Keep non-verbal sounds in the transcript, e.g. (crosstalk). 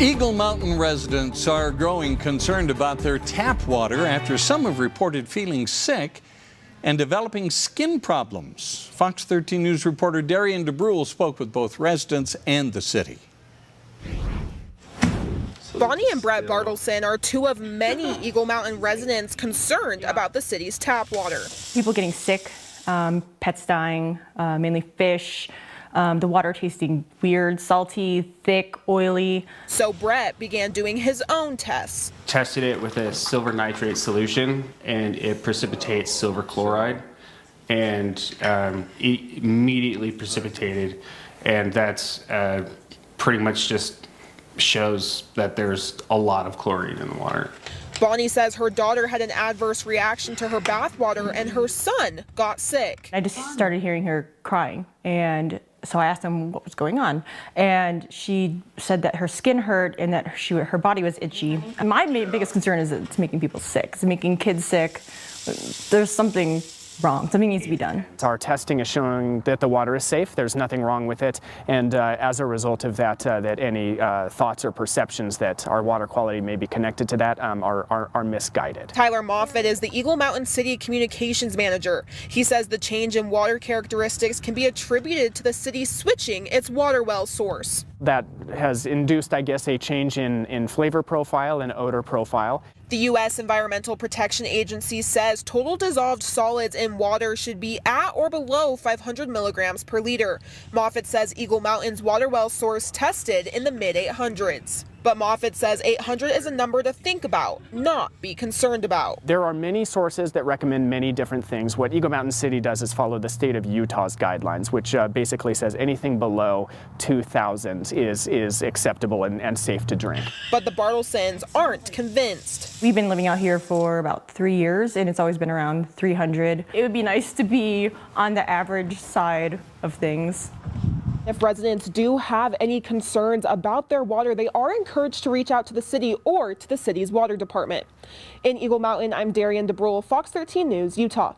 Eagle Mountain residents are growing concerned about their tap water after some have reported feeling sick and developing skin problems. Fox 13 News reporter Darian DeBrule spoke with both residents and the city. Bonnie and Brett Bartleson are two of many (laughs) Eagle Mountain residents concerned about the city's tap water. People getting sick, um, pets dying, uh, mainly fish, um, the water tasting weird, salty, thick, oily. So Brett began doing his own tests. Tested it with a silver nitrate solution and it precipitates silver chloride and um, immediately precipitated and that's uh, pretty much just shows that there's a lot of chlorine in the water. Bonnie says her daughter had an adverse reaction to her bathwater and her son got sick. I just started hearing her crying and so I asked him what was going on, and she said that her skin hurt and that she, her body was itchy. And my biggest concern is that it's making people sick. It's making kids sick. There's something wrong. Something needs to be done. Our testing is showing that the water is safe. There's nothing wrong with it. And uh, as a result of that, uh, that any uh, thoughts or perceptions that our water quality may be connected to that um, are, are, are, misguided. Tyler Moffat is the Eagle Mountain City Communications Manager. He says the change in water characteristics can be attributed to the city switching its water well source. That has induced, I guess, a change in, in flavor profile and odor profile. The U.S. Environmental Protection Agency says total dissolved solids in water should be at or below 500 milligrams per liter. Moffat says Eagle Mountain's water well source tested in the mid 800s. But Moffat says 800 is a number to think about, not be concerned about. There are many sources that recommend many different things. What Eagle Mountain City does is follow the state of Utah's guidelines, which uh, basically says anything below 2,000 is, is acceptable and, and safe to drink. But the Bartlesons aren't convinced. We've been living out here for about three years, and it's always been around 300. It would be nice to be on the average side of things. If residents do have any concerns about their water, they are encouraged to reach out to the city or to the city's water department. In Eagle Mountain, I'm Darian DeBrule, Fox 13 News, Utah.